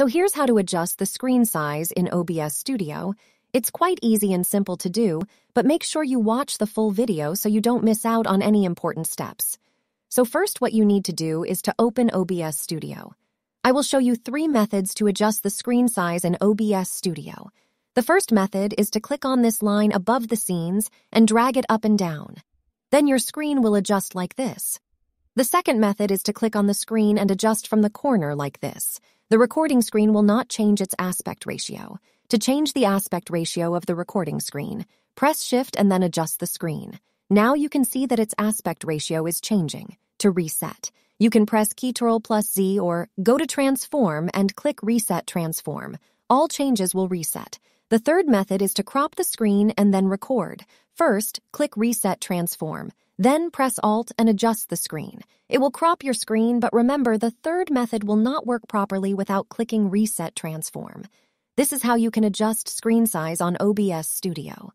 So here's how to adjust the screen size in OBS Studio. It's quite easy and simple to do, but make sure you watch the full video so you don't miss out on any important steps. So first what you need to do is to open OBS Studio. I will show you three methods to adjust the screen size in OBS Studio. The first method is to click on this line above the scenes and drag it up and down. Then your screen will adjust like this. The second method is to click on the screen and adjust from the corner like this. The recording screen will not change its aspect ratio. To change the aspect ratio of the recording screen, press Shift and then adjust the screen. Now you can see that its aspect ratio is changing. To reset, you can press Ctrl plus Z or go to Transform and click Reset Transform. All changes will reset. The third method is to crop the screen and then record. First, click Reset Transform. Then press Alt and adjust the screen. It will crop your screen, but remember the third method will not work properly without clicking Reset Transform. This is how you can adjust screen size on OBS Studio.